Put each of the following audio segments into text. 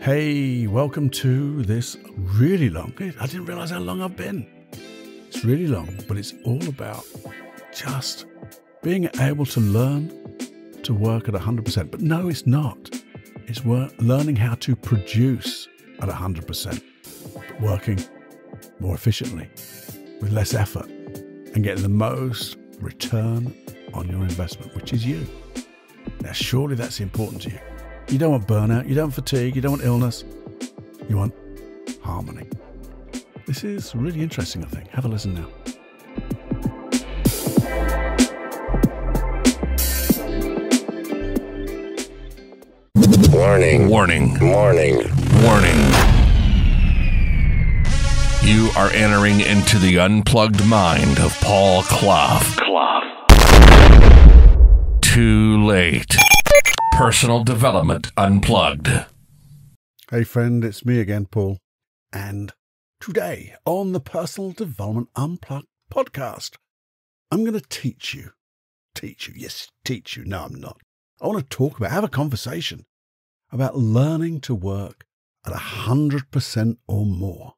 Hey, welcome to this really long. I didn't realize how long I've been. It's really long, but it's all about just being able to learn to work at 100%. But no, it's not. It's learning how to produce at 100%, but working more efficiently with less effort and getting the most return on your investment, which is you. Now, surely that's important to you. You don't want burnout, you don't want fatigue, you don't want illness, you want harmony. This is really interesting, I think. Have a listen now. Warning. Warning. Warning. Warning. You are entering into the unplugged mind of Paul Clough. Clough. Too late. Personal Development Unplugged. Hey, friend, it's me again, Paul. And today on the Personal Development Unplugged podcast, I'm going to teach you. Teach you. Yes, teach you. No, I'm not. I want to talk about, have a conversation about learning to work at 100% or more.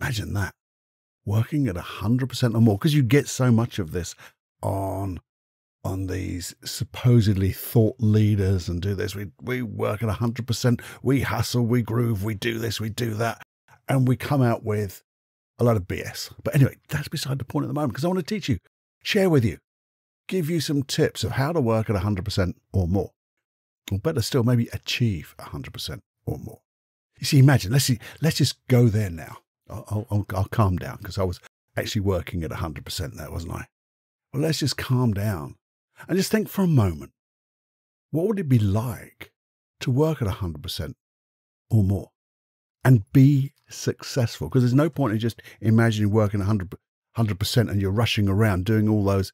Imagine that. Working at 100% or more, because you get so much of this on on these supposedly thought leaders and do this. We we work at 100%, we hustle, we groove, we do this, we do that, and we come out with a lot of BS. But anyway, that's beside the point at the moment because I want to teach you, share with you, give you some tips of how to work at 100% or more. Or better still, maybe achieve 100% or more. You see, imagine, let's see, let's just go there now. I'll, I'll, I'll calm down because I was actually working at 100% there, wasn't I? Well, let's just calm down and just think for a moment what would it be like to work at 100% or more and be successful? Because there's no point in just imagining working 100, 100% and you're rushing around doing all those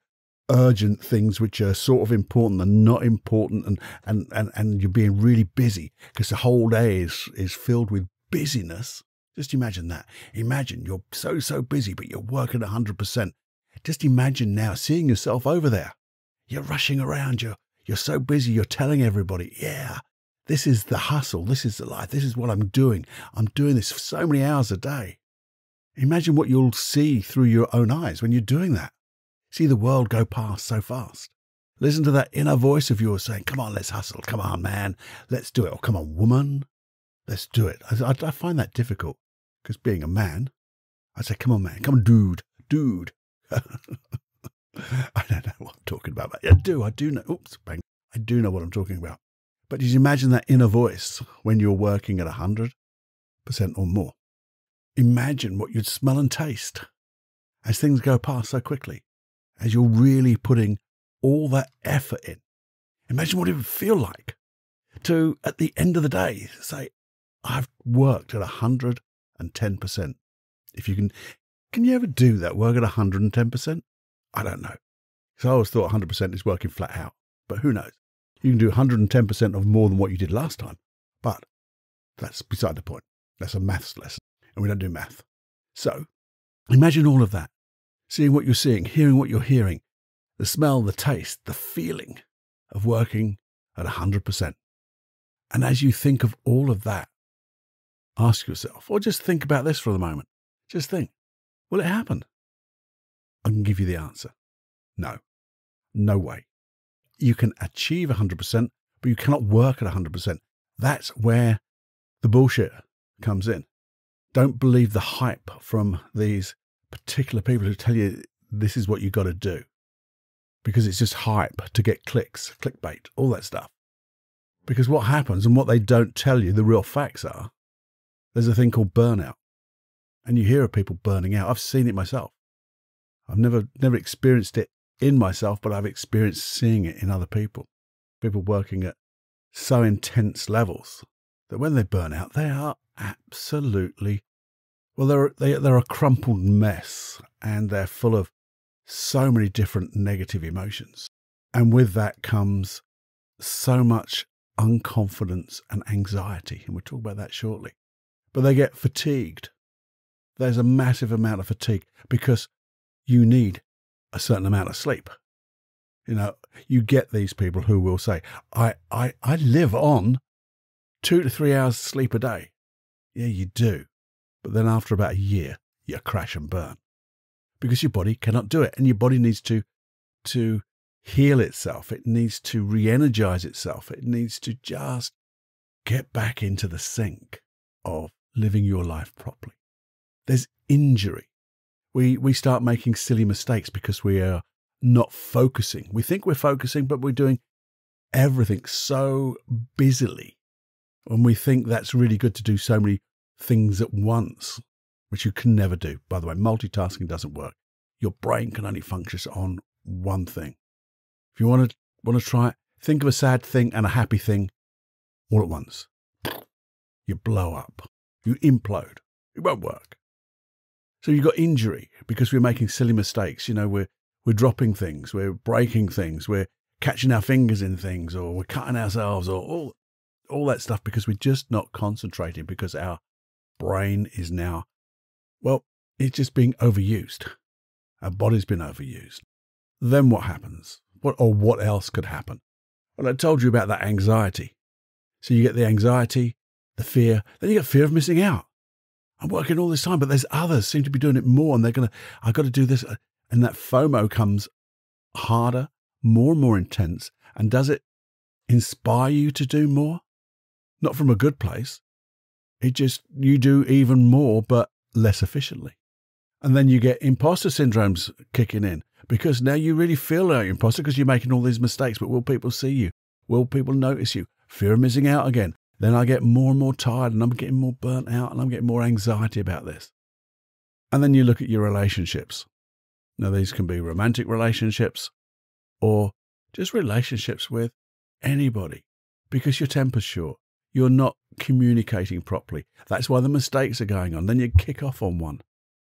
urgent things which are sort of important and not important and, and, and, and you're being really busy because the whole day is, is filled with busyness. Just imagine that. Imagine you're so, so busy, but you're working 100%. Just imagine now seeing yourself over there you're rushing around. You're, you're so busy. You're telling everybody, yeah, this is the hustle. This is the life. This is what I'm doing. I'm doing this for so many hours a day. Imagine what you'll see through your own eyes when you're doing that. See the world go past so fast. Listen to that inner voice of yours saying, come on, let's hustle. Come on, man. Let's do it. Or come on, woman. Let's do it. I, I, I find that difficult because being a man, I say, come on, man. Come on, dude. Dude. I don't know what I'm talking about, but I do. I do know. Oops, bang. I do know what I'm talking about. But did you imagine that inner voice when you're working at 100% or more? Imagine what you'd smell and taste as things go past so quickly, as you're really putting all that effort in. Imagine what it would feel like to, at the end of the day, say, I've worked at 110%. If you can, can you ever do that? Work at 110%? I don't know. So I always thought 100% is working flat out, but who knows? You can do 110% of more than what you did last time, but that's beside the point. That's a maths lesson, and we don't do math. So imagine all of that seeing what you're seeing, hearing what you're hearing, the smell, the taste, the feeling of working at 100%. And as you think of all of that, ask yourself, or just think about this for the moment. Just think, will it happen? I can give you the answer. No, no way. You can achieve 100%, but you cannot work at 100%. That's where the bullshit comes in. Don't believe the hype from these particular people who tell you this is what you got to do because it's just hype to get clicks, clickbait, all that stuff. Because what happens and what they don't tell you, the real facts are, there's a thing called burnout. And you hear of people burning out. I've seen it myself. I've never never experienced it in myself, but I've experienced seeing it in other people. People working at so intense levels that when they burn out, they are absolutely well, they're they, they're a crumpled mess, and they're full of so many different negative emotions, and with that comes so much unconfidence and anxiety, and we'll talk about that shortly. But they get fatigued. There's a massive amount of fatigue because you need a certain amount of sleep. You know, you get these people who will say, I, I, I live on two to three hours sleep a day. Yeah, you do. But then after about a year, you crash and burn because your body cannot do it. And your body needs to, to heal itself. It needs to re energize itself. It needs to just get back into the sync of living your life properly. There's injury. We, we start making silly mistakes because we are not focusing. We think we're focusing, but we're doing everything so busily. And we think that's really good to do so many things at once, which you can never do. By the way, multitasking doesn't work. Your brain can only function on one thing. If you want to want to try it, think of a sad thing and a happy thing all at once. You blow up. You implode. It won't work. So you've got injury because we're making silly mistakes. You know, we're we're dropping things, we're breaking things, we're catching our fingers in things, or we're cutting ourselves, or all all that stuff because we're just not concentrating because our brain is now, well, it's just being overused. Our body's been overused. Then what happens? What or what else could happen? Well, I told you about that anxiety. So you get the anxiety, the fear, then you get fear of missing out. I'm working all this time, but there's others seem to be doing it more, and they're gonna. I've got to do this, uh, and that FOMO comes harder, more and more intense, and does it inspire you to do more? Not from a good place. It just you do even more, but less efficiently. And then you get imposter syndromes kicking in because now you really feel like you're imposter because you're making all these mistakes. But will people see you? Will people notice you? Fear of missing out again. Then I get more and more tired and I'm getting more burnt out and I'm getting more anxiety about this. And then you look at your relationships. Now, these can be romantic relationships or just relationships with anybody because your temper's short. You're not communicating properly. That's why the mistakes are going on. Then you kick off on one.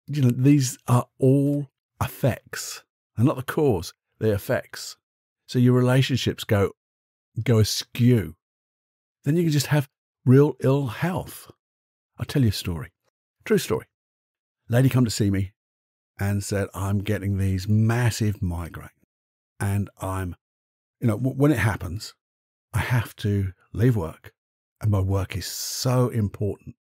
You know, these are all effects. They're not the cause, they're effects. So your relationships go go askew then you can just have real ill health. I'll tell you a story. True story. Lady come to see me and said, I'm getting these massive migraines. And I'm, you know, when it happens, I have to leave work. And my work is so important.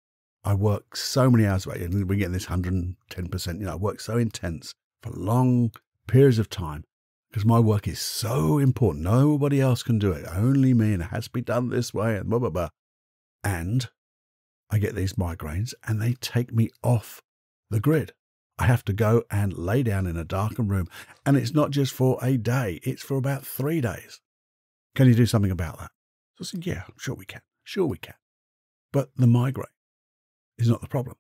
I work so many hours a day, And we're getting this 110%. You know, I work so intense for long periods of time because my work is so important. Nobody else can do it. Only me, and it has to be done this way, and blah, blah, blah. And I get these migraines, and they take me off the grid. I have to go and lay down in a darkened room. And it's not just for a day, it's for about three days. Can you do something about that? So I said, Yeah, sure we can. Sure we can. But the migraine is not the problem.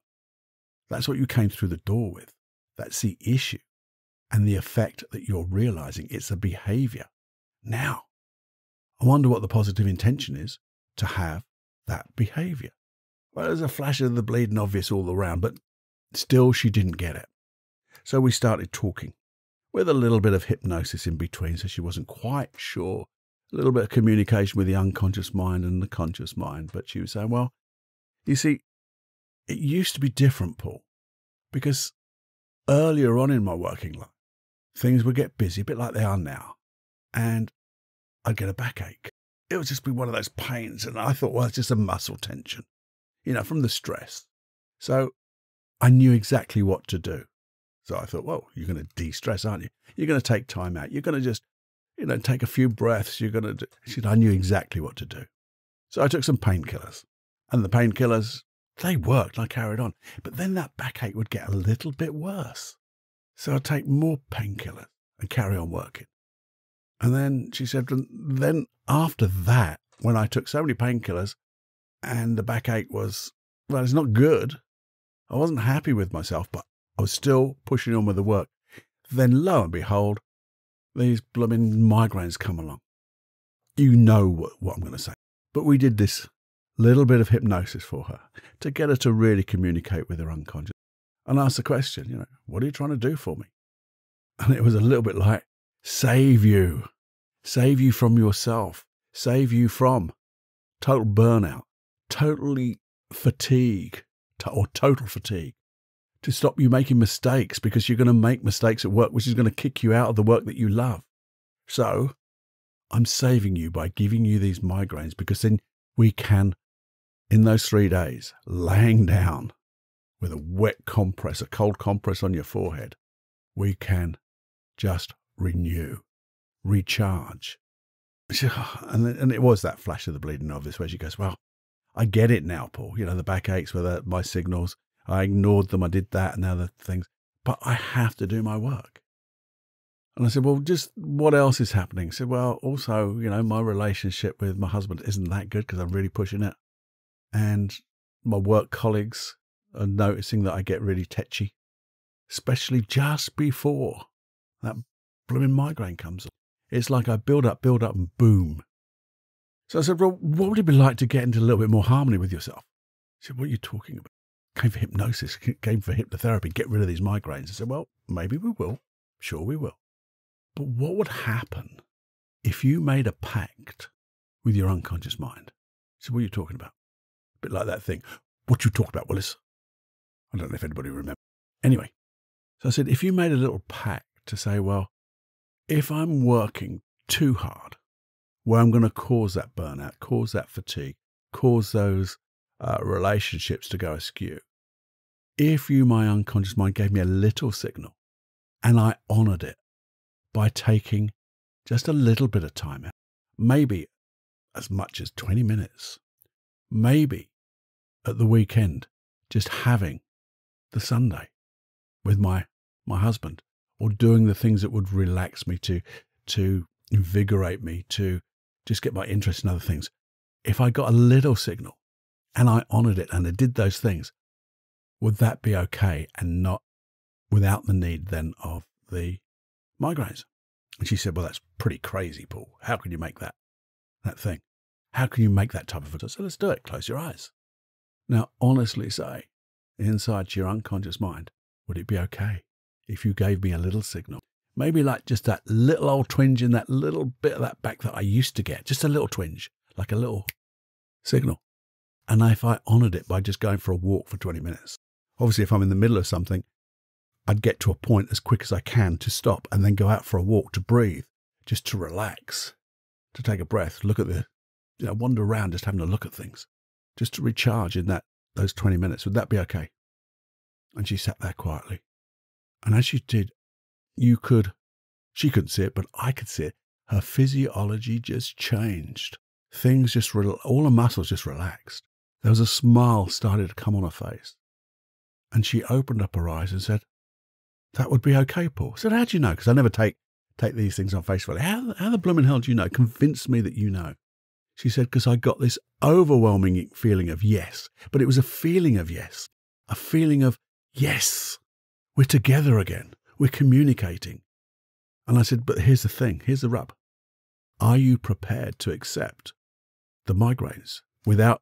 That's what you came through the door with. That's the issue and the effect that you're realizing. It's a behavior. Now, I wonder what the positive intention is to have that behavior. Well, there's a flash of the bleeding obvious all around, but still she didn't get it. So we started talking with a little bit of hypnosis in between, so she wasn't quite sure. A little bit of communication with the unconscious mind and the conscious mind, but she was saying, well, you see, it used to be different, Paul, because earlier on in my working life, things would get busy, a bit like they are now, and I'd get a backache. It would just be one of those pains, and I thought, well, it's just a muscle tension, you know, from the stress. So I knew exactly what to do. So I thought, well, you're going to de stress, aren't you? You're going to take time out. You're going to just, you know, take a few breaths. You're going to do. She said, I knew exactly what to do. So I took some painkillers, and the painkillers, they worked. I carried on. But then that backache would get a little bit worse. So I'd take more painkillers and carry on working. And then she said, then after that, when I took so many painkillers and the backache was, well, it's not good. I wasn't happy with myself, but I was still pushing on with the work. Then lo and behold, these blooming migraines come along. You know what, what I'm going to say. But we did this little bit of hypnosis for her to get her to really communicate with her unconscious and ask the question, you know, what are you trying to do for me? And it was a little bit like, save you, save you from yourself, save you from total burnout, totally fatigue, or total fatigue, to stop you making mistakes because you're going to make mistakes at work, which is going to kick you out of the work that you love. So I'm saving you by giving you these migraines because then we can in those three days, laying down with a wet compress, a cold compress on your forehead, we can just renew, recharge. And, and it was that flash of the bleeding novice where she goes, Well, I get it now, Paul. You know, the back aches were the, uh, my signals. I ignored them. I did that and other things. But I have to do my work. And I said, Well, just what else is happening? She said, Well, also, you know, my relationship with my husband isn't that good because I'm really pushing it. And my work colleagues are noticing that I get really tetchy, especially just before that blooming migraine comes on. It's like I build up, build up, and boom. So I said, Well, what would it be like to get into a little bit more harmony with yourself? He said, What are you talking about? Came for hypnosis, came for hypnotherapy, get rid of these migraines. I said, Well, maybe we will. Sure, we will. But what would happen if you made a pact with your unconscious mind? She said, What are you talking about? A bit like that thing. What you talk about, Willis? I don't know if anybody remembers. Anyway, so I said, if you made a little pact to say, well, if I'm working too hard, where I'm going to cause that burnout, cause that fatigue, cause those uh, relationships to go askew, if you, my unconscious mind, gave me a little signal and I honored it by taking just a little bit of time out, maybe as much as 20 minutes, maybe at the weekend, just having the Sunday with my, my husband or doing the things that would relax me to, to invigorate me, to just get my interest in other things. If I got a little signal and I honored it and I did those things, would that be okay and not without the need then of the migraines? And she said, Well, that's pretty crazy, Paul. How can you make that that thing? How can you make that type of a so let's do it. Close your eyes. Now honestly say, inside your unconscious mind, would it be okay if you gave me a little signal? Maybe like just that little old twinge in that little bit of that back that I used to get, just a little twinge, like a little signal. And if I honored it by just going for a walk for 20 minutes, obviously, if I'm in the middle of something, I'd get to a point as quick as I can to stop and then go out for a walk to breathe, just to relax, to take a breath, look at the, you know, wander around, just having a look at things, just to recharge in that those 20 minutes. Would that be okay? And she sat there quietly. And as she did, you could, she couldn't see it, but I could see it. Her physiology just changed. Things just, all her muscles just relaxed. There was a smile started to come on her face. And she opened up her eyes and said, That would be okay, Paul. I said, How do you know? Because I never take, take these things on face value. How, how the blooming hell do you know? Convince me that you know. She said, Because I got this overwhelming feeling of yes, but it was a feeling of yes, a feeling of yes, we're together again, we're communicating. And I said, But here's the thing, here's the rub. Are you prepared to accept the migraines without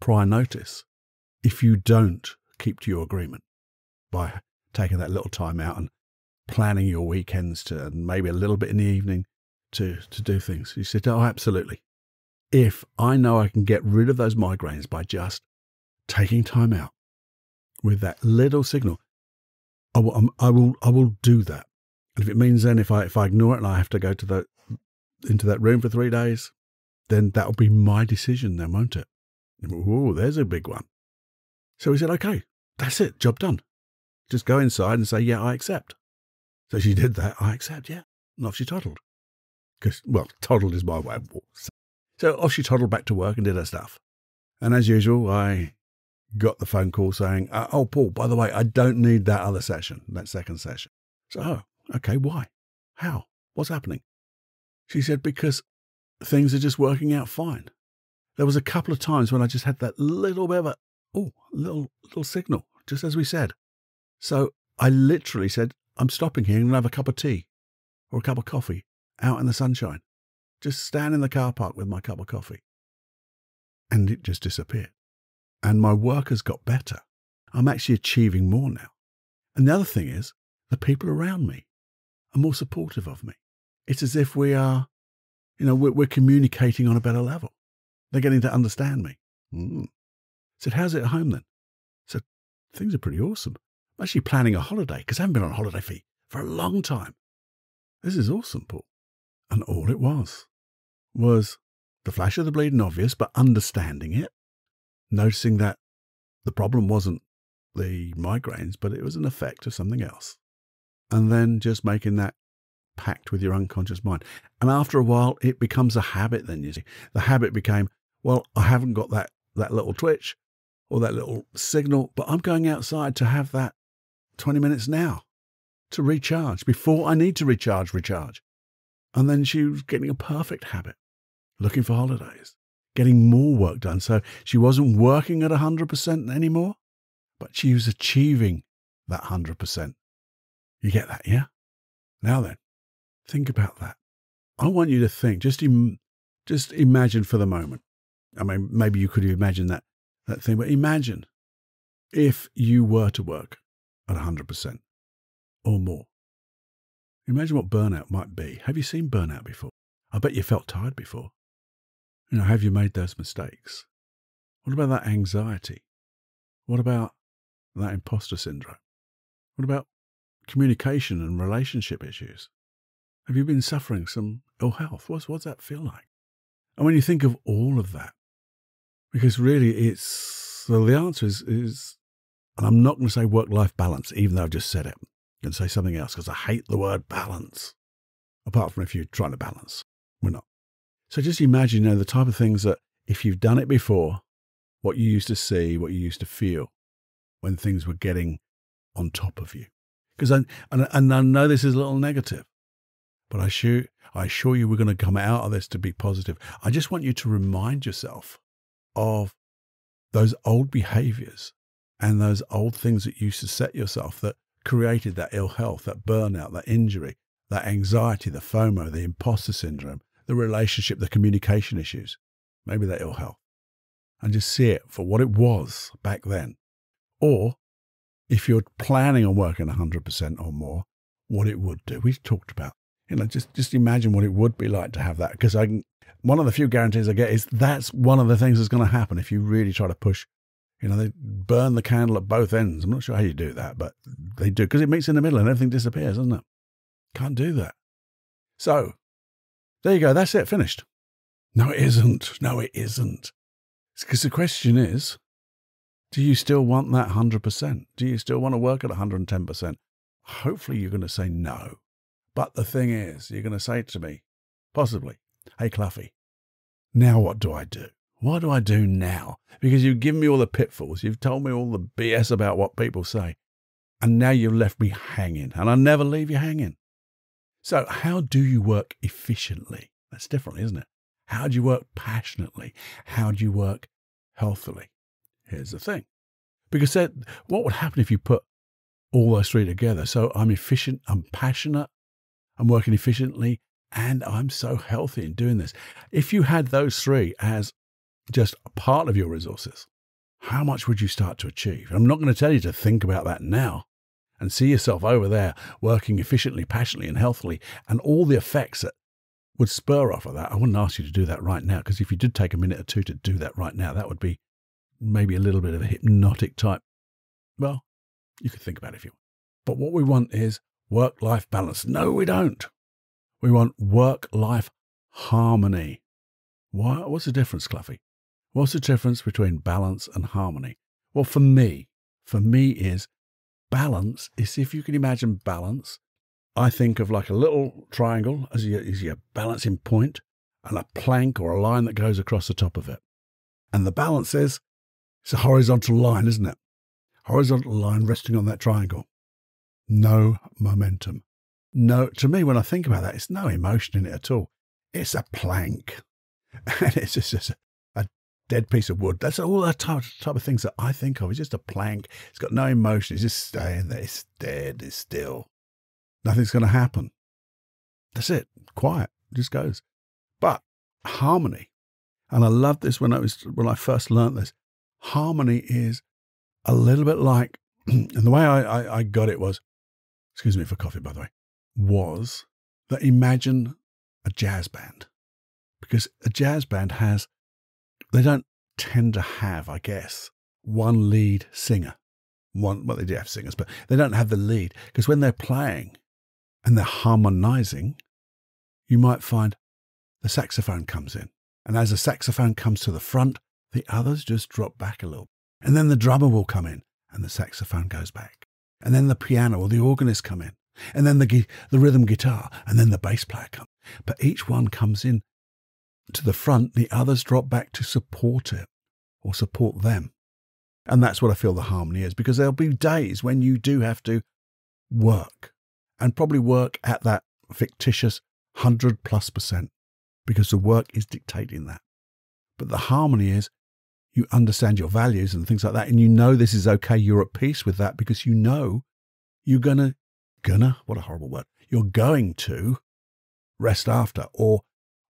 prior notice if you don't keep to your agreement by taking that little time out and planning your weekends to and maybe a little bit in the evening to to do things. He said, "Oh, absolutely. If I know I can get rid of those migraines by just taking time out with that little signal, I will, um, I will, I will do that. And if it means then if I if I ignore it and I have to go to the into that room for three days, then that'll be my decision, then, won't it? Oh, there's a big one. So he said, "Okay, that's it, job done. Just go inside and say, yeah, I accept." So she did that. I accept, yeah. And off she toddled because, well, toddled is my way of walks. So off she toddled back to work and did her stuff. And as usual, I got the phone call saying, uh, Oh, Paul, by the way, I don't need that other session, that second session. So, oh, okay, why? How? What's happening? She said, Because things are just working out fine. There was a couple of times when I just had that little bit of a, oh, little, little signal, just as we said. So I literally said, I'm stopping here and have a cup of tea or a cup of coffee out in the sunshine. Just stand in the car park with my cup of coffee. And it just disappeared. And my work has got better. I'm actually achieving more now. And the other thing is, the people around me are more supportive of me. It's as if we are, you know, we're, we're communicating on a better level. They're getting to understand me. Mm. said, how's it at home then? said, things are pretty awesome. I'm actually planning a holiday because I haven't been on holiday for, for a long time. This is awesome, Paul. And all it was was the flash of the bleeding obvious, but understanding it, noticing that the problem wasn't the migraines, but it was an effect of something else. And then just making that pact with your unconscious mind. And after a while, it becomes a habit, then you see. The habit became, well, I haven't got that, that little twitch or that little signal, but I'm going outside to have that 20 minutes now to recharge before I need to recharge, recharge. And then she was getting a perfect habit, looking for holidays, getting more work done. So she wasn't working at 100% anymore, but she was achieving that 100%. You get that, yeah? Now then, think about that. I want you to think, just, Im- just imagine for the moment. I mean, maybe you could imagine that, that thing, but imagine if you were to work at 100% or more. Imagine what burnout might be. Have you seen burnout before? I bet you felt tired before. You know, have you made those mistakes? What about that anxiety? What about that imposter syndrome? What about communication and relationship issues? Have you been suffering some ill health? What's, what's that feel like? And when you think of all of that, because really it's, well, the answer is, is and I'm not going to say work life balance, even though I've just said it. To say something else because I hate the word balance, apart from if you're trying to balance. We're not. So just imagine, you know, the type of things that if you've done it before, what you used to see, what you used to feel when things were getting on top of you. Because I, and, and I know this is a little negative, but I assure, I assure you we're going to come out of this to be positive. I just want you to remind yourself of those old behaviors and those old things that you used to set yourself that created that ill health, that burnout, that injury, that anxiety, the FOMO, the imposter syndrome, the relationship, the communication issues, maybe that ill health, and just see it for what it was back then. Or if you're planning on working 100% or more, what it would do. We've talked about, you know, just, just imagine what it would be like to have that. Because I can, one of the few guarantees I get is that's one of the things that's going to happen if you really try to push you know, they burn the candle at both ends. I'm not sure how you do that, but they do because it meets in the middle and everything disappears, doesn't it? Can't do that. So, there you go. That's it. Finished. No, it isn't. No, it isn't. Because the question is, do you still want that 100%? Do you still want to work at 110%? Hopefully, you're going to say no. But the thing is, you're going to say to me, possibly, hey, Cluffy, now what do I do? What do I do now? Because you've given me all the pitfalls. You've told me all the BS about what people say. And now you've left me hanging. And I never leave you hanging. So, how do you work efficiently? That's different, isn't it? How do you work passionately? How do you work healthily? Here's the thing. Because that, what would happen if you put all those three together? So, I'm efficient, I'm passionate, I'm working efficiently, and I'm so healthy in doing this. If you had those three as just part of your resources, how much would you start to achieve? I'm not going to tell you to think about that now and see yourself over there working efficiently, passionately, and healthily, and all the effects that would spur off of that. I wouldn't ask you to do that right now, because if you did take a minute or two to do that right now, that would be maybe a little bit of a hypnotic type. Well, you could think about it if you want. But what we want is work life balance. No, we don't. We want work life harmony. Why, what's the difference, Cluffy? What's the difference between balance and harmony? Well, for me, for me is balance is if you can imagine balance, I think of like a little triangle as your, as your balancing point and a plank or a line that goes across the top of it. And the balance is it's a horizontal line, isn't it? Horizontal line resting on that triangle. No momentum. No, to me, when I think about that, it's no emotion in it at all. It's a plank. And it's just dead piece of wood. That's all that type, type of things that I think of. It's just a plank. It's got no emotion. It's just staying there. It's dead. It's still. Nothing's going to happen. That's it. Quiet. It just goes. But harmony, and I love this when I was when I first learned this. Harmony is a little bit like, and the way I, I, I got it was, excuse me for coffee, by the way, was that imagine a jazz band, because a jazz band has they don't tend to have, I guess, one lead singer. One, well, they do have singers, but they don't have the lead because when they're playing and they're harmonizing, you might find the saxophone comes in And as the saxophone comes to the front, the others just drop back a little. And then the drummer will come in and the saxophone goes back. And then the piano or the organist come in. And then the, the rhythm guitar and then the bass player comes. But each one comes in to the front, the others drop back to support it or support them. And that's what I feel the harmony is because there'll be days when you do have to work and probably work at that fictitious 100 plus percent because the work is dictating that. But the harmony is you understand your values and things like that, and you know this is okay. You're at peace with that because you know you're gonna, gonna, what a horrible word, you're going to rest after or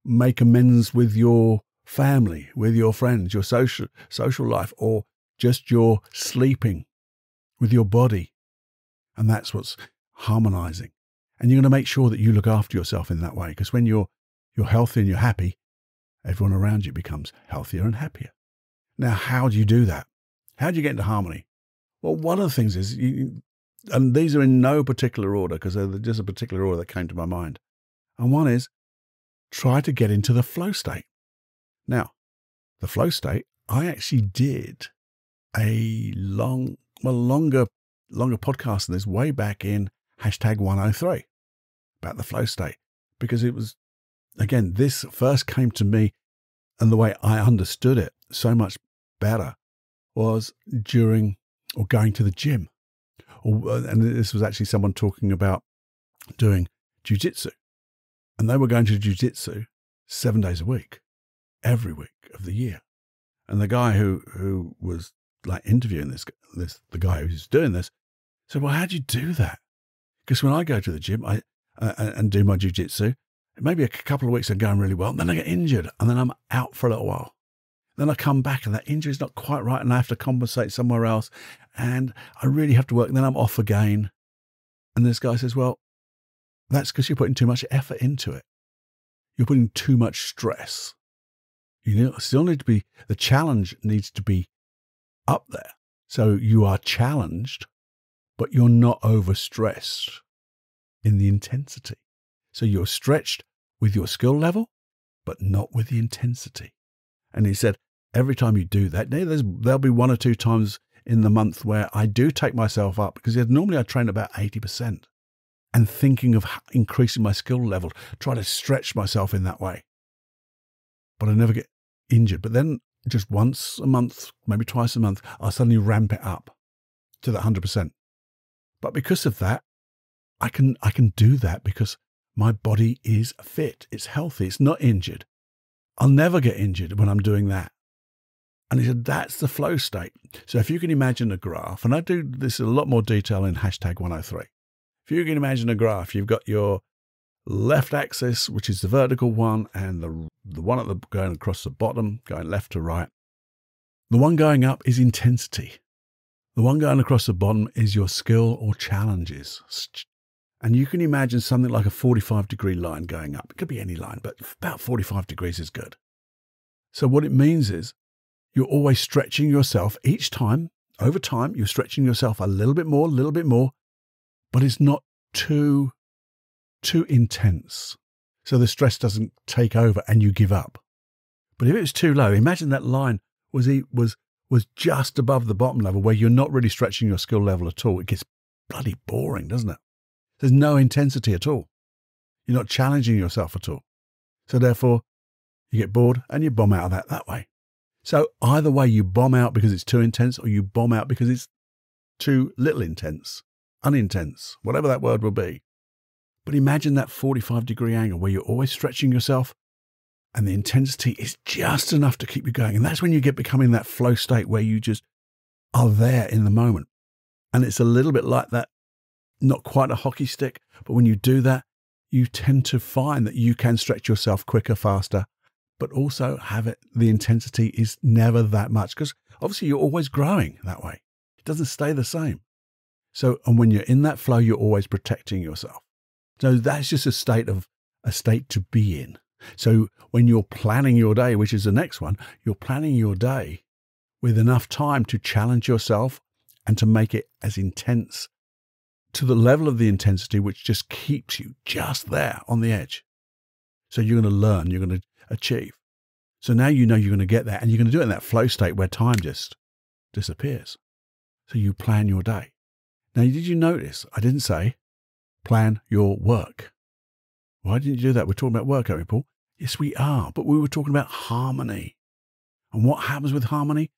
make amends with your family, with your friends, your social, social life, or just your sleeping with your body. And that's what's harmonizing. And you're going to make sure that you look after yourself in that way because when you're, you're healthy and you're happy, everyone around you becomes healthier and happier. Now, how do you do that? How do you get into harmony? Well, one of the things is, you, and these are in no particular order because they're just a particular order that came to my mind. And one is try to get into the flow state. Now, the flow state, I actually did a long, well, longer, longer podcast than this way back in hashtag 103 about the flow state because it was, again, this first came to me and the way I understood it so much better was during or going to the gym. Or, uh, and this was actually someone talking about doing jujitsu. And they were going to jujitsu seven days a week, every week of the year. And the guy who, who was like interviewing this, this, the guy who's doing this said, well, how do you do that? Because when I go to the gym I, uh, and do my jujitsu, maybe a couple of weeks are going really well, and then I get injured, and then I'm out for a little while. Then I come back and that injury's not quite right and I have to compensate somewhere else. And I really have to work. And then I'm off again. And this guy says, Well, that's because you're putting too much effort into it. You're putting too much stress. You still need to be, the challenge needs to be up there. So you are challenged, but you're not overstressed in the intensity. So you're stretched with your skill level, but not with the intensity. And he said, every time you do that, there'll be one or two times in the month where I do take myself up because normally I train about 80% and thinking of increasing my skill level, try to stretch myself in that way. But I never get injured. But then just once a month, maybe twice a month, I suddenly ramp it up to that 100%. But because of that, I can, I can do that because my body is fit. It's healthy. It's not injured. I'll never get injured when I'm doing that. And he said, that's the flow state. So if you can imagine a graph, and I do this in a lot more detail in hashtag 103. If you can imagine a graph, you've got your left axis, which is the vertical one, and the, the one at the going across the bottom, going left to right. The one going up is intensity. The one going across the bottom is your skill or challenges. And you can imagine something like a 45 degree line going up. It could be any line, but about 45 degrees is good. So, what it means is you're always stretching yourself each time. Over time, you're stretching yourself a little bit more, a little bit more, but it's not too, too intense. So the stress doesn't take over and you give up. But if it's too low, imagine that line was, was, was just above the bottom level where you're not really stretching your skill level at all. It gets bloody boring, doesn't it? There's no intensity at all. You're not challenging yourself at all. So therefore, you get bored and you bomb out of that that way. So either way, you bomb out because it's too intense or you bomb out because it's too little intense, unintense, whatever that word will be. But imagine that 45 degree angle where you're always stretching yourself and the intensity is just enough to keep you going. And that's when you get becoming that flow state where you just are there in the moment. And it's a little bit like that not quite a hockey stick, but when you do that, you tend to find that you can stretch yourself quicker, faster, but also have it, the intensity is never that much because obviously you're always growing that way. It doesn't stay the same. So, and when you're in that flow, you're always protecting yourself. So that's just a state of a state to be in. So when you're planning your day, which is the next one, you're planning your day with enough time to challenge yourself and to make it as intense to the level of the intensity which just keeps you just there on the edge. So you're going to learn, you're going to achieve. So now you know you're going to get there and you're going to do it in that flow state where time just disappears. So you plan your day. Now, did you notice I didn't say plan your work? Why didn't you do that? We're talking about work, aren't we, Paul? Yes, we are, but we were talking about harmony. And what happens with harmony?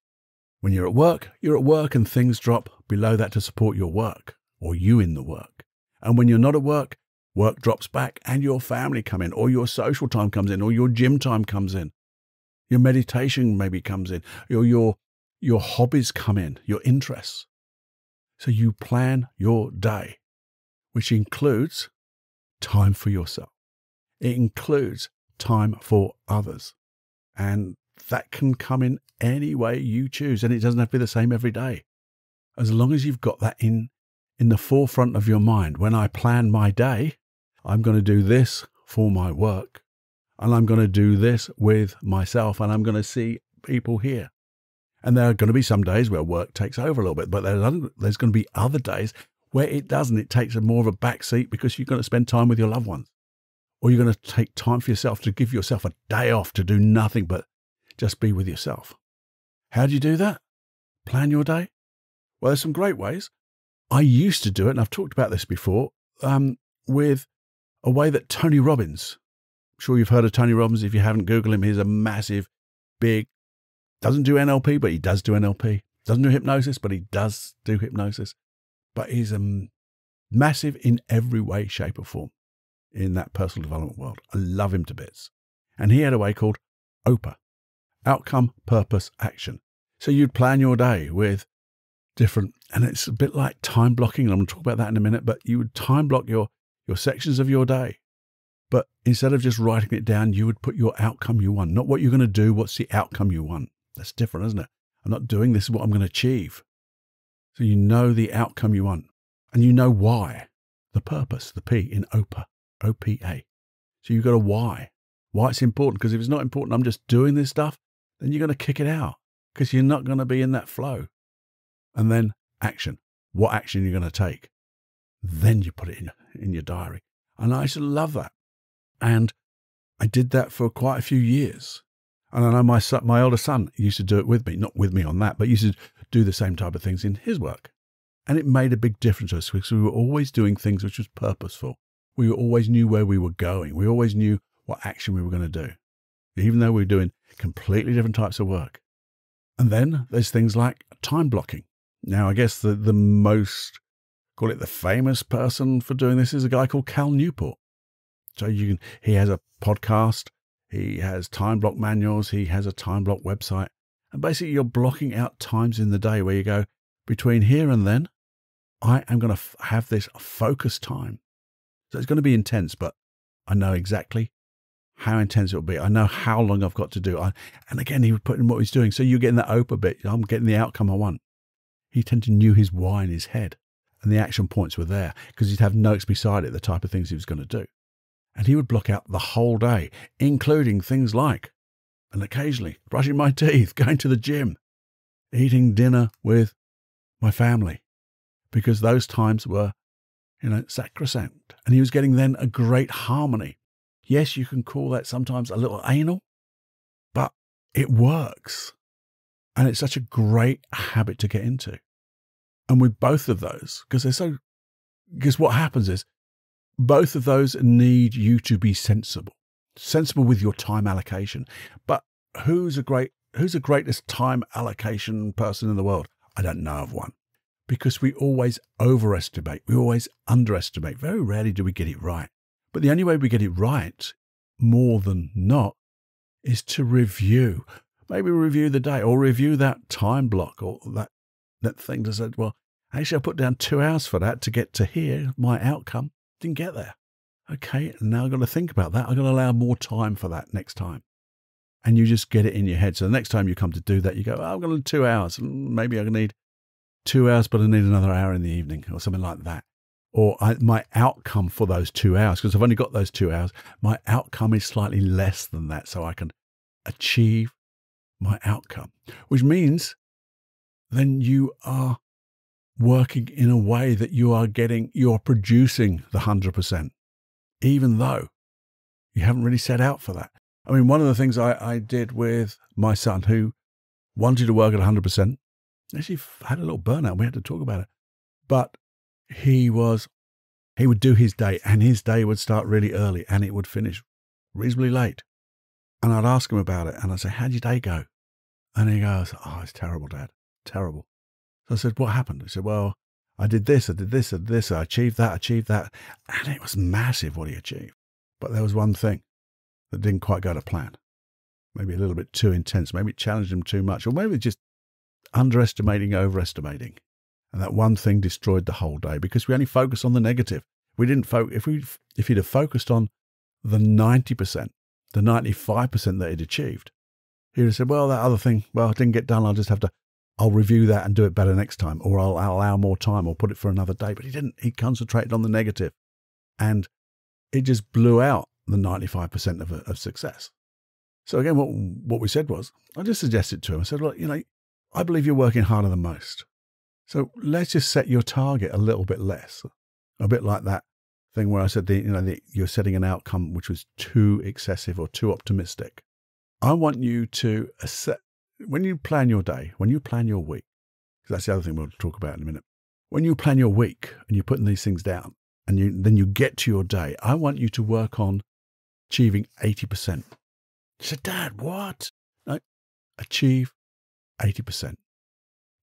When you're at work, you're at work and things drop below that to support your work or you in the work. And when you're not at work, work drops back and your family come in or your social time comes in or your gym time comes in. Your meditation maybe comes in or your, your hobbies come in, your interests. So you plan your day, which includes time for yourself. It includes time for others. And that can come in any way you choose. And it doesn't have to be the same every day. As long as you've got that in, in the forefront of your mind. When I plan my day, I'm going to do this for my work. And I'm going to do this with myself. And I'm going to see people here. And there are going to be some days where work takes over a little bit, but there's, there's going to be other days where it doesn't. It takes a more of a backseat because you're going to spend time with your loved ones or you're going to take time for yourself to give yourself a day off to do nothing but just be with yourself. How do you do that? Plan your day? Well, there's some great ways. I used to do it, and I've talked about this before, um, with a way that Tony Robbins, I'm sure you've heard of Tony Robbins. If you haven't, Google him. He's a massive, big, doesn't do NLP, but he does do NLP. Doesn't do hypnosis, but he does do hypnosis. But he's um, massive in every way, shape, or form in that personal development world. I love him to bits. And he had a way called OPA outcome, purpose, action. So you'd plan your day with different, and it's a bit like time blocking. And I'm going to talk about that in a minute, but you would time block your, your sections of your day. But instead of just writing it down, you would put your outcome you want, not what you're going to do, what's the outcome you want. That's different, isn't it? I'm not doing this, is what I'm going to achieve. So you know the outcome you want and you know why, the purpose, the P in OPA. OPA. So you've got a why. Why it's important. Because if it's not important, I'm just doing this stuff, then you're going to kick it out because you're not going to be in that flow. And then action. What action you're going to take. Then you put it in, in your diary. And I used to love that. And I did that for quite a few years. And I know my son, my older son used to do it with me, not with me on that, but used to do the same type of things in his work. And it made a big difference to us because we were always doing things which was purposeful we always knew where we were going. We always knew what action we were going to do, even though we were doing completely different types of work. And then there's things like time blocking. Now, I guess the, the most, call it the famous person for doing this is a guy called Cal Newport. So you can, he has a podcast, he has time block manuals, he has a time block website. And basically, you're blocking out times in the day where you go, between here and then, I am going to have this focus time so it's going to be intense, but I know exactly how intense it will be. I know how long I've got to do. I, and again, he was putting in what he's doing. So you're getting that OPA bit. I'm getting the outcome I want. He tended to knew his why in his head, and the action points were there because he'd have notes beside it, the type of things he was going to do. And he would block out the whole day, including things like, and occasionally brushing my teeth, going to the gym, eating dinner with my family, because those times were you know, sacrosanct. And he was getting then a great harmony. Yes, you can call that sometimes a little anal, but it works. And it's such a great habit to get into. And with both of those, because they're so, because what happens is both of those need you to be sensible, sensible with your time allocation. But who's a great, who's the greatest time allocation person in the world? I don't know of one because we always overestimate, we always underestimate. Very rarely do we get it right. But the only way we get it right, more than not, is to review. Maybe review the day or review that time block or that, that thing to say, well, actually, I put down two hours for that to get to here, my outcome. Didn't get there. Okay, now I've got to think about that. I've got to allow more time for that next time. And you just get it in your head. So the next time you come to do that, you go, oh, I've got two hours. Maybe I need two hours, but I need another hour in the evening or something like that. Or I, my outcome for those two hours, because I've only got those two hours, my outcome is slightly less than that. So I can achieve my outcome, which means then you are working in a way that you are getting, you are producing the 100%, even though you haven't really set out for that. I mean, one of the things I, I did with my son who wanted to work at 100%, actually had a little burnout. We had to talk about it. But he was, he would do his day and his day would start really early and it would finish reasonably late. And I'd ask him about it and I'd say, How'd your day go? And he goes, Oh, it's terrible, Dad. Terrible. So I said, What happened? He said, Well, I did this, I did this, I did this, I achieved that, achieved that. And it was massive what he achieved. But there was one thing that didn't quite go to plan. Maybe a little bit too intense. Maybe it challenged him too much, or maybe just underestimating, overestimating. And that one thing destroyed the whole day because we only focused on the negative. We didn't focus, if, we, if he'd have focused on the 90%, the 95% that he'd achieved, he'd have said, well, that other thing, well, it didn't get done. I'll just have to, I'll review that and do it better next time, or I'll, I'll allow more time or put it for another day. But he didn't. He concentrated on the negative and it just blew out the 95% of, of success. So again, what, what we said was, I just suggested to him, I said, look, you know, I believe you're working harder than most. So let's just set your target a little bit less, a bit like that thing where I said, the, you know, the, you're setting an outcome which was too excessive or too optimistic. I want you to set, when you plan your day, when you plan your week, because that's the other thing we'll talk about in a minute. When you plan your week and you're putting these things down and you, then you get to your day, I want you to work on achieving 80%. He said, Dad, what? No, achieve 80%.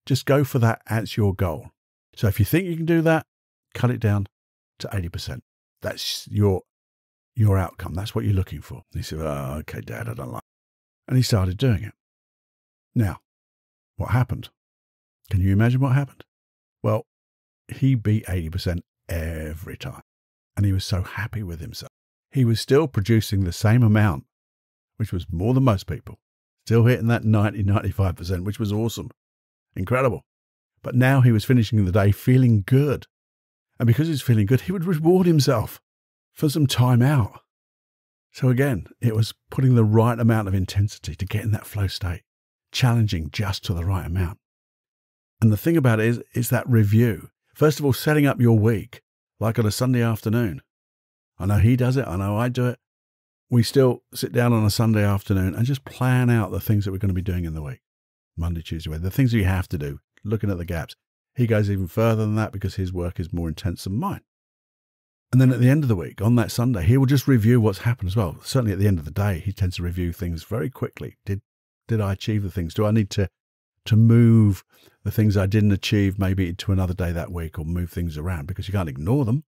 Just go for that as your goal. So if you think you can do that, cut it down to 80%. That's your your outcome. That's what you're looking for. He said, oh, okay, Dad, I don't like it. And he started doing it. Now, what happened? Can you imagine what happened? Well, he beat 80% every time. And he was so happy with himself. He was still producing the same amount, which was more than most people. Still hitting that 90, 95%, which was awesome. Incredible. But now he was finishing the day feeling good. And because he was feeling good, he would reward himself for some time out. So again, it was putting the right amount of intensity to get in that flow state, challenging just to the right amount. And the thing about it is, is that review. First of all, setting up your week, like on a Sunday afternoon. I know he does it. I know I do it. We still sit down on a Sunday afternoon and just plan out the things that we're going to be doing in the week. Monday, Tuesday, the things you have to do, looking at the gaps. He goes even further than that because his work is more intense than mine. And then at the end of the week, on that Sunday, he will just review what's happened as well. Certainly at the end of the day, he tends to review things very quickly. Did did I achieve the things? Do I need to to move the things I didn't achieve maybe to another day that week or move things around because you can't ignore them.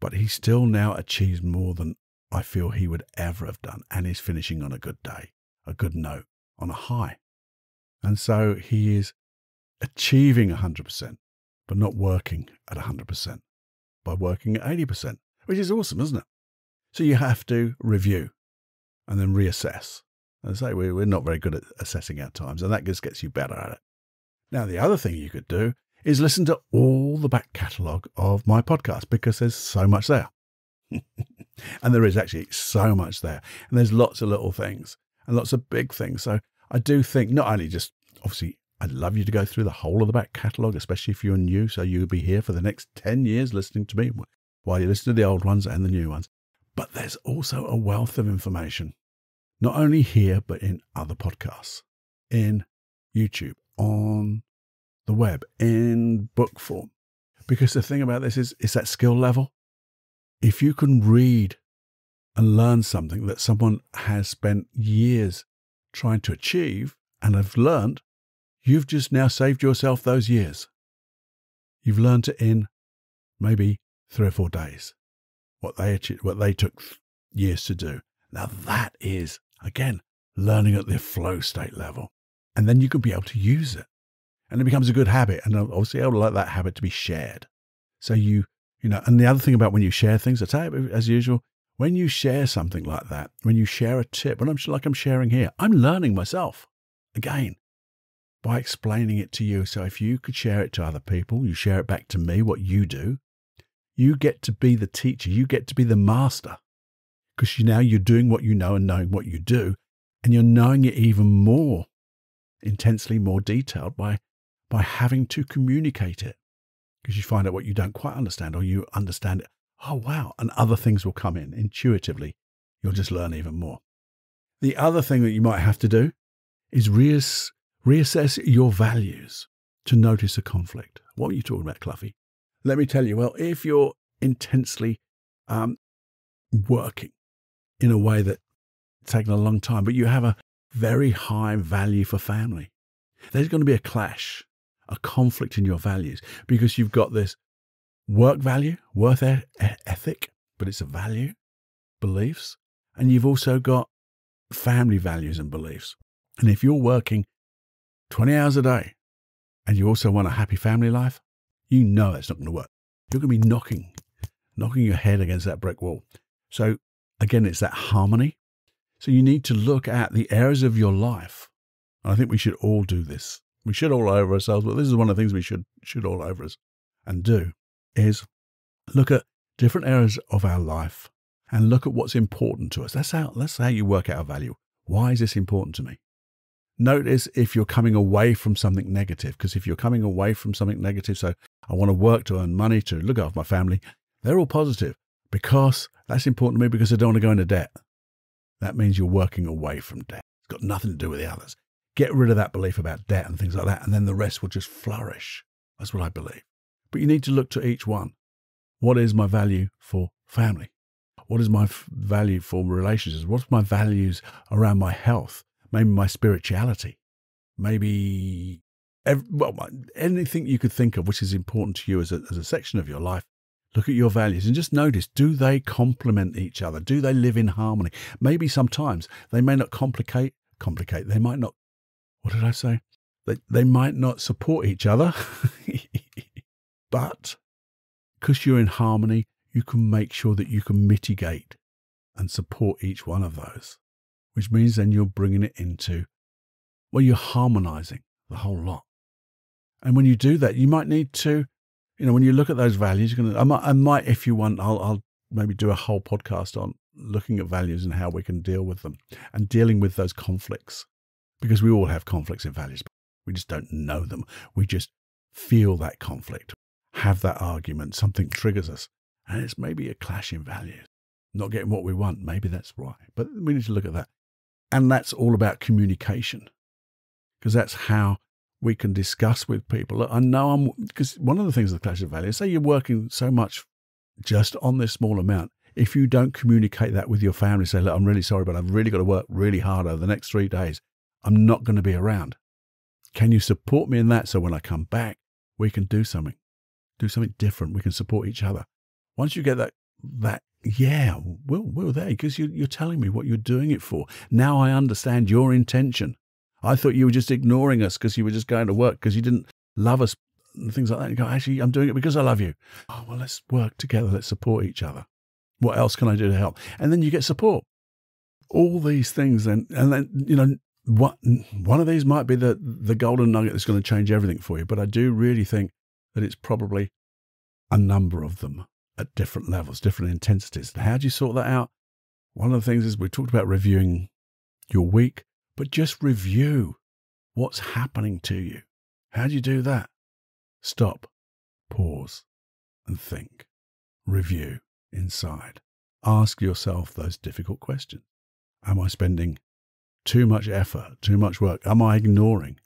But he still now achieves more than I feel he would ever have done. And he's finishing on a good day, a good note, on a high. And so he is achieving 100%, but not working at 100%, by working at 80%, which is awesome, isn't it? So you have to review and then reassess. As I say, we're not very good at assessing our times, and that just gets you better at it. Now, the other thing you could do is listen to all the back catalogue of my podcast because there's so much there. and there is actually so much there. And there's lots of little things and lots of big things. So I do think not only just obviously I'd love you to go through the whole of the back catalogue, especially if you're new. So you'll be here for the next 10 years listening to me while you listen to the old ones and the new ones. But there's also a wealth of information, not only here, but in other podcasts, in YouTube, on the web, in book form. Because the thing about this is, is that skill level. If you can read and learn something that someone has spent years trying to achieve and have learned, You've just now saved yourself those years. You've learned it in maybe three or four days, what they, achieved, what they took years to do. Now that is, again, learning at the flow state level. And then you can be able to use it. And it becomes a good habit. And obviously, I would like that habit to be shared. So you, you know, and the other thing about when you share things, I tell you, as usual, when you share something like that, when you share a tip, when I'm like I'm sharing here, I'm learning myself again by explaining it to you. So if you could share it to other people, you share it back to me, what you do, you get to be the teacher, you get to be the master because you now you're doing what you know and knowing what you do, and you're knowing it even more intensely, more detailed by by having to communicate it because you find out what you don't quite understand or you understand it. Oh wow, and other things will come in intuitively. You'll just learn even more. The other thing that you might have to do is reass- reassess your values to notice a conflict. What are you talking about, Cloughy? Let me tell you, well, if you're intensely um, working in a way that taken a long time, but you have a very high value for family, there's going to be a clash, a conflict in your values because you've got this work value, worth e- ethic, but it's a value, beliefs, and you've also got family values and beliefs. And if you're working 20 hours a day and you also want a happy family life, you know that's not going to work. You're going to be knocking, knocking your head against that brick wall. So again, it's that harmony. So you need to look at the areas of your life. And I think we should all do this. We should all over ourselves, but this is one of the things we should should all over us and do is look at different areas of our life and look at what's important to us. That's how that's how you work out a value. Why is this important to me? Notice if you're coming away from something negative, because if you're coming away from something negative, so I want to work to earn money to look after my family, they're all positive because that's important to me because I don't want to go into debt. That means you're working away from debt. It's got nothing to do with the others. Get rid of that belief about debt and things like that, and then the rest will just flourish. That's what I believe. But you need to look to each one. What is my value for family? What is my value for relationships? What's my values around my health? Maybe my spirituality. Maybe every, well, anything you could think of which is important to you as a, as a section of your life. Look at your values and just notice do they complement each other? Do they live in harmony? Maybe sometimes they may not complicate, complicate. They might not, what did I say? They, they might not support each other. But because you're in harmony, you can make sure that you can mitigate and support each one of those, which means then you're bringing it into, well, you're harmonizing the whole lot. And when you do that, you might need to, you know, when you look at those values, you're to, I might, I might, if you want, I'll, I'll maybe do a whole podcast on looking at values and how we can deal with them and dealing with those conflicts because we all have conflicts in values. We just don't know them. We just feel that conflict have that argument, something triggers us, and it's maybe a clash in values, not getting what we want. Maybe that's right, but we need to look at that. And that's all about communication, because that's how we can discuss with people. I know I'm, because one of the things of the clash of values, say you're working so much just on this small amount, if you don't communicate that with your family, say, look, I'm really sorry, but I've really got to work really hard over the next three days. I'm not going to be around. Can you support me in that so when I come back, we can do something? do something different. We can support each other. Once you get that, that yeah, we're, we're there because you, you're telling me what you're doing it for. Now I understand your intention. I thought you were just ignoring us because you were just going to work because you didn't love us and things like that. You go, actually, I'm doing it because I love you. Oh, well, let's work together. Let's support each other. What else can I do to help? And then you get support. All these things, and and then you know, what one of these might be the the golden nugget that's going to change everything for you. But I do really think that it's probably a number of them at different levels, different intensities. How do you sort that out? One of the things is we talked about reviewing your week, but just review what's happening to you. How do you do that? Stop, pause, and think. Review inside. Ask yourself those difficult questions. Am I spending too much effort, too much work? Am I ignoring?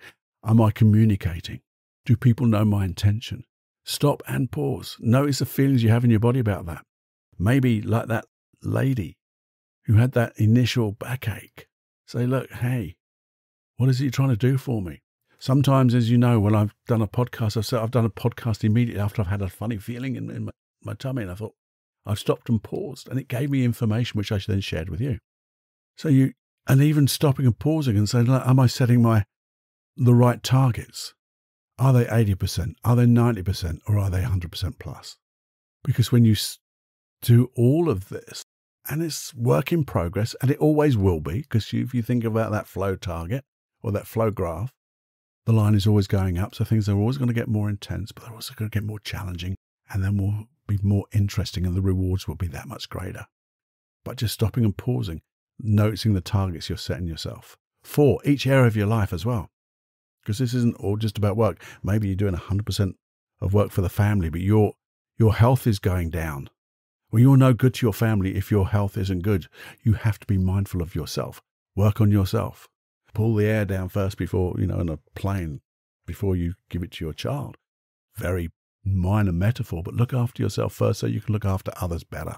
Am I communicating? Do people know my intention? Stop and pause. Notice the feelings you have in your body about that. Maybe like that lady who had that initial backache. Say, look, hey, what is it you're trying to do for me? Sometimes, as you know, when I've done a podcast, I've, said, I've done a podcast immediately after I've had a funny feeling in, in my, my tummy. And I thought, I've stopped and paused. And it gave me information which I then shared with you. So you, and even stopping and pausing and saying, am I setting my, the right targets? Are they 80%? Are they 90%? Or are they 100% plus? Because when you do all of this, and it's work in progress, and it always will be, because if you think about that flow target or that flow graph, the line is always going up. So things are always going to get more intense, but they're also going to get more challenging and then will be more interesting, and the rewards will be that much greater. But just stopping and pausing, noticing the targets you're setting yourself for each area of your life as well because this isn't all just about work. Maybe you're doing 100% of work for the family, but your, your health is going down. Well, you're no good to your family if your health isn't good. You have to be mindful of yourself. Work on yourself. Pull the air down first before, you know, in a plane, before you give it to your child. Very minor metaphor, but look after yourself first so you can look after others better.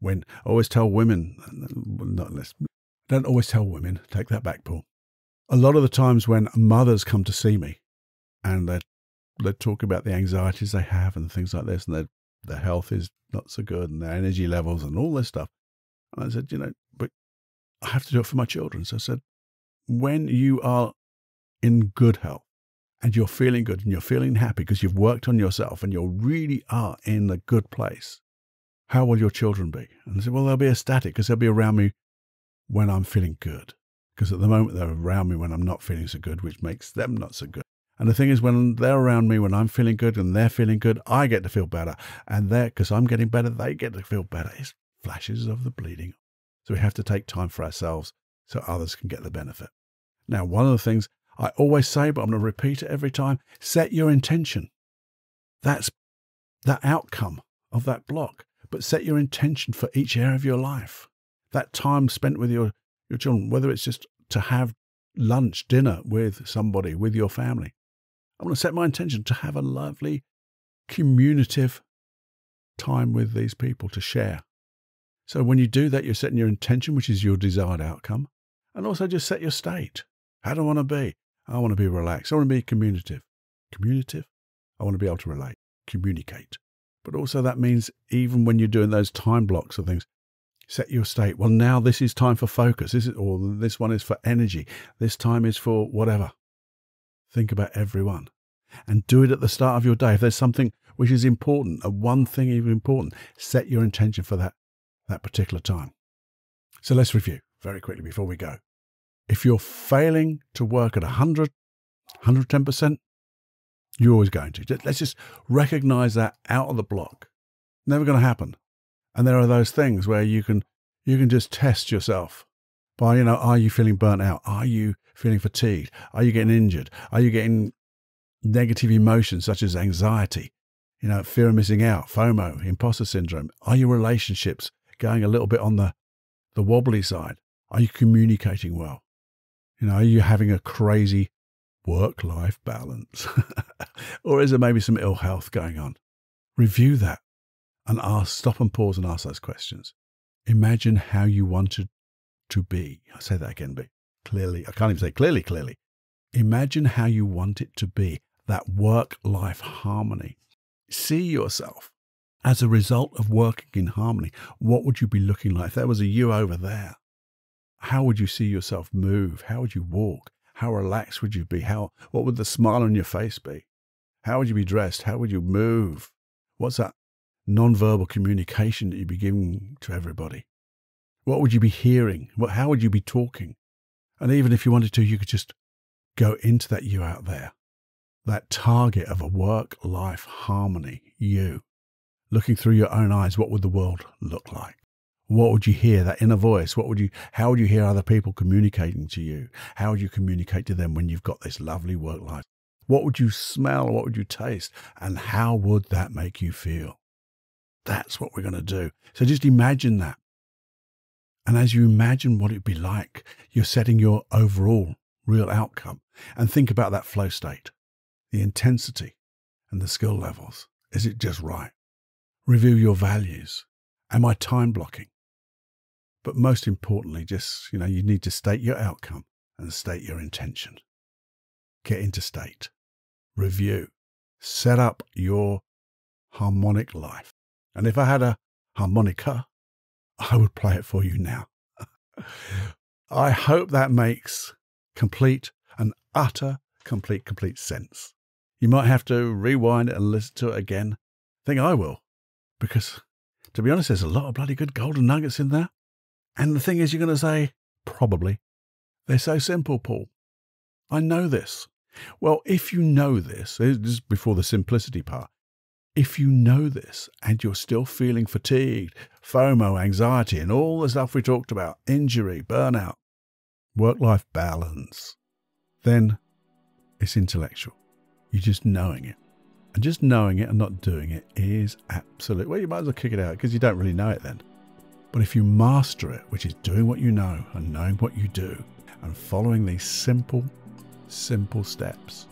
When I always tell women, not don't always tell women, take that back, Paul. A lot of the times when mothers come to see me and they they talk about the anxieties they have and things like this, and their their health is not so good and their energy levels and all this stuff. And I said, you know, but I have to do it for my children. So I said, when you are in good health and you're feeling good and you're feeling happy because you've worked on yourself and you really are in a good place, how will your children be? And I said, well, they'll be ecstatic because they'll be around me when I'm feeling good. Because at the moment they're around me when I'm not feeling so good, which makes them not so good. And the thing is, when they're around me, when I'm feeling good and they're feeling good, I get to feel better. And they're, because I'm getting better, they get to feel better. It's flashes of the bleeding. So we have to take time for ourselves so others can get the benefit. Now, one of the things I always say, but I'm going to repeat it every time set your intention. That's the outcome of that block. But set your intention for each area of your life. That time spent with your, your children, whether it's just to have lunch, dinner with somebody, with your family, I want to set my intention to have a lovely, communicative time with these people to share. So when you do that, you're setting your intention, which is your desired outcome, and also just set your state. How do I want to be? I want to be relaxed. I want to be communicative. Communicative? I want to be able to relate, communicate. But also that means even when you're doing those time blocks of things, set your state. Well, now this is time for focus. This is, or this one is for energy. This time is for whatever. Think about everyone and do it at the start of your day. If there's something which is important, a one thing even important, set your intention for that, that particular time. So let's review very quickly before we go. If you're failing to work at 100, 110%, you're always going to. Let's just recognize that out of the block. Never going to happen. And there are those things where you can you can just test yourself by, you know, are you feeling burnt out? Are you feeling fatigued? Are you getting injured? Are you getting negative emotions such as anxiety, you know, fear of missing out, FOMO, imposter syndrome? Are your relationships going a little bit on the, the wobbly side? Are you communicating well? You know, are you having a crazy work life balance? or is there maybe some ill health going on? Review that and ask, stop and pause and ask those questions. Imagine how you wanted to be. I say that again, but clearly, I can't even say clearly, clearly. Imagine how you want it to be, that work life harmony. See yourself as a result of working in harmony. What would you be looking like? If there was a you over there, how would you see yourself move? How would you walk? How relaxed would you be? How, what would the smile on your face be? How would you be dressed? How would you move? What's that nonverbal communication that you'd be giving to everybody? What would you be hearing? What, how would you be talking? And even if you wanted to, you could just go into that you out there, that target of a work life harmony, you. Looking through your own eyes, what would the world look like? What would you hear? That inner voice. What would you, how would you hear other people communicating to you? How would you communicate to them when you've got this lovely work life? What would you smell? What would you taste? And how would that make you feel? That's what we're going to do. So just imagine that. And as you imagine what it'd be like, you're setting your overall real outcome. And think about that flow state, the intensity and the skill levels. Is it just right? Review your values. Am I time blocking? But most importantly, just, you know, you need to state your outcome and state your intention. Get into state. Review. Set up your harmonic life. And if I had a harmonica, I would play it for you now. I hope that makes complete and utter complete, complete sense. You might have to rewind it and listen to it again. I think I will, because to be honest, there's a lot of bloody good golden nuggets in there. And the thing is, you're going to say, probably. They're so simple, Paul. I know this. Well, if you know this, this is before the simplicity part, if you know this and you're still feeling fatigued, FOMO, anxiety, and all the stuff we talked about, injury, burnout, work life balance, then it's intellectual. You're just knowing it. And just knowing it and not doing it is absolute. Well, you might as well kick it out because you don't really know it then. But if you master it, which is doing what you know and knowing what you do and following these simple, simple steps,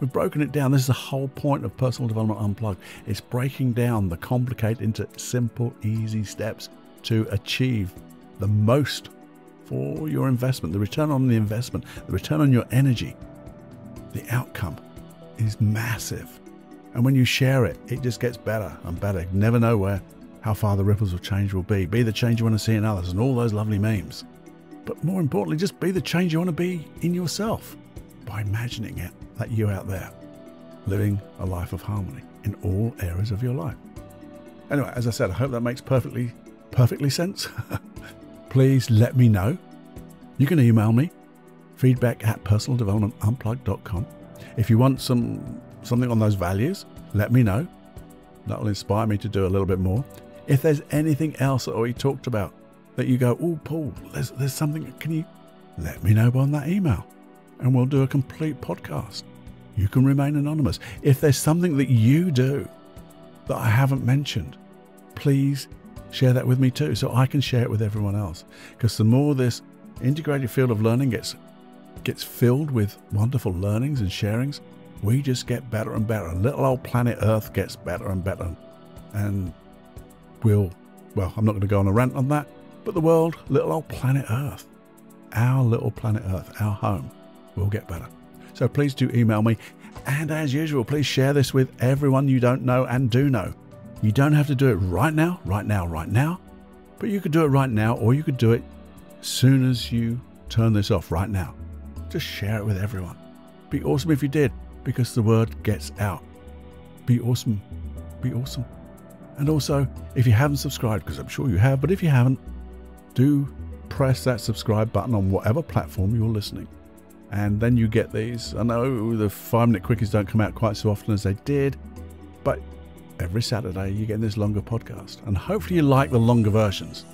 we've broken it down. This is the whole point of Personal Development Unplugged. It's breaking down the complicated into simple, easy steps to achieve the most for your investment, the return on the investment, the return on your energy. The outcome is massive. And when you share it, it just gets better and better. You never know where how far the ripples of change will be. Be the change you want to see in others and all those lovely memes. But more importantly, just be the change you want to be in yourself by imagining it that you out there living a life of harmony in all areas of your life. Anyway, as I said, I hope that makes perfectly perfectly sense. Please let me know. You can email me feedback at personaldevelopmentunplugged.com. If you want some something on those values, let me know. That will inspire me to do a little bit more. If there's anything else that we talked about that you go, oh, Paul, there's, there's something, can you let me know on that email? And we'll do a complete podcast. You can remain anonymous. If there's something that you do that I haven't mentioned, please share that with me too so I can share it with everyone else. Because the more this integrated field of learning gets gets filled with wonderful learnings and sharings, we just get better and better. Little old planet Earth gets better and better. And we'll, well, I'm not going to go on a rant on that, but the world, little old planet Earth, our little planet Earth, our home, will get better. So please do email me. And as usual, please share this with everyone you don't know and do know. You don't have to do it right now, right now, right now, but you could do it right now, or you could do it soon as you turn this off right now. Just share it with everyone. Be awesome if you did, because the word gets out. Be awesome. Be awesome. And also, if you haven't subscribed, because I'm sure you have, but if you haven't, do press that subscribe button on whatever platform you're listening. And then you get these. I know the five minute quickies don't come out quite so often as they did, but every Saturday you get this longer podcast. And hopefully you like the longer versions.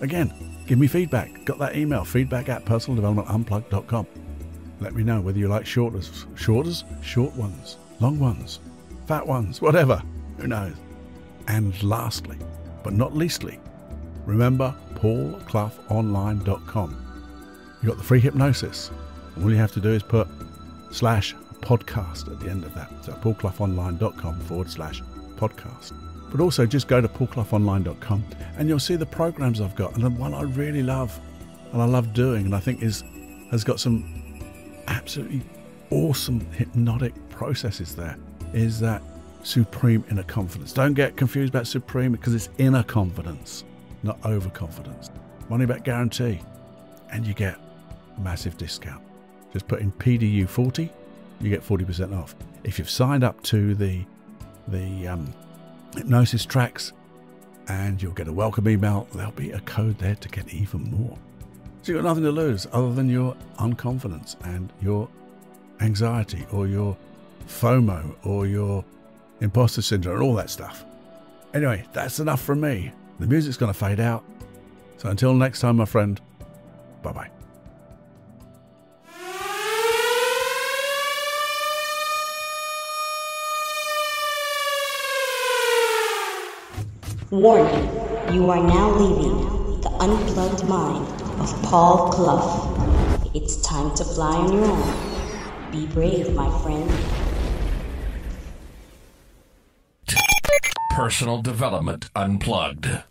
Again, give me feedback. Got that email, feedback at personaldevelopmentunplugged.com. Let me know whether you like shorters, shorters, short ones, long ones, fat ones, whatever. Who knows? And lastly, but not leastly, remember paulcloughonline.com. You got the free hypnosis. All you have to do is put slash podcast at the end of that. So paulcloughonline.com forward slash podcast. But also just go to paulcloughonline.com and you'll see the programs I've got. And the one I really love and I love doing and I think is has got some absolutely awesome hypnotic processes there is that supreme inner confidence. Don't get confused about supreme because it's inner confidence, not overconfidence. Money back guarantee, and you get a massive discount. Just put in PDU40, you get 40% off. If you've signed up to the the um, hypnosis tracks, and you'll get a welcome email, there'll be a code there to get even more. So you've got nothing to lose other than your unconfidence and your anxiety or your FOMO or your imposter syndrome, and all that stuff. Anyway, that's enough from me. The music's going to fade out. So until next time, my friend, bye bye. Warning, you are now leaving the unplugged mind of Paul Clough. It's time to fly on your own. Be brave, my friend. Personal Development Unplugged.